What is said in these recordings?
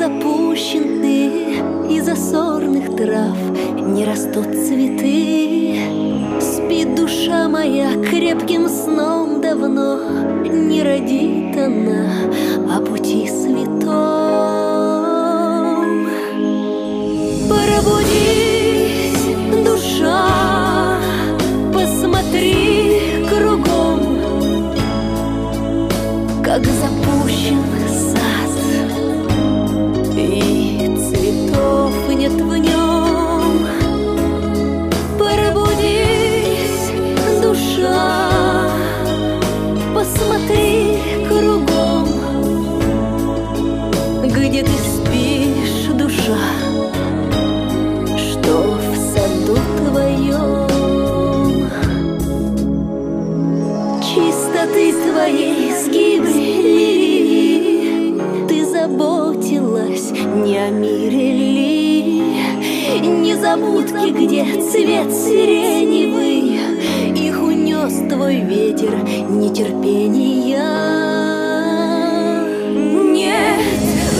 запущены Из сорных трав. Не растут цветы. Спит душа моя крепким сном давно. Не родит она о пути святом незабудки, где цвет сиреневый Их унес твой ветер нетерпения. Нет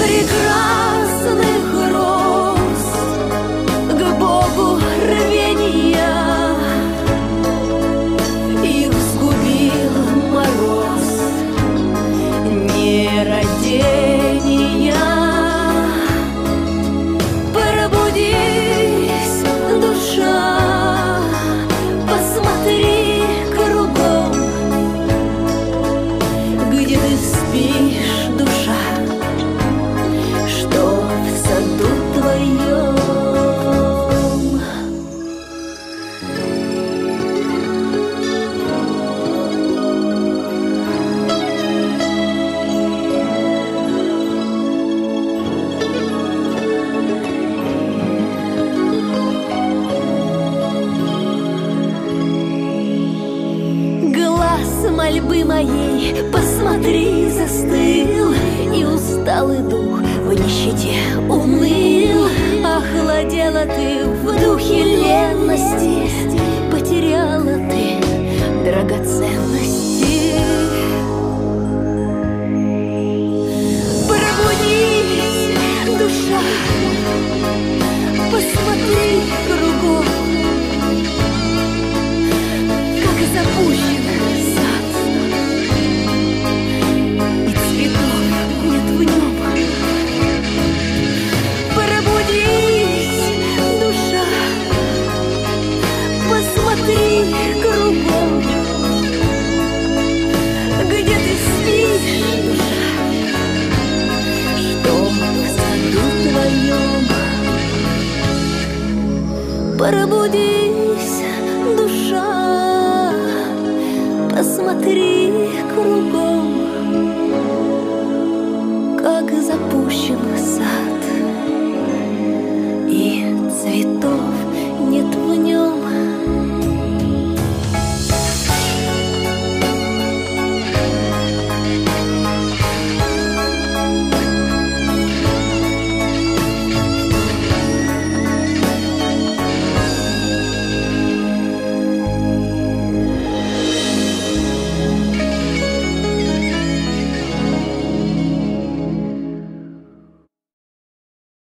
прекрасных роз К Богу мольбы моей Посмотри, застыл И усталый дух в нищете уныл. Охладела ты в духе ленности Потеряла ты драгоценности. Пробудись, душа Пробудись, душа, посмотри кругом, как запущен сад.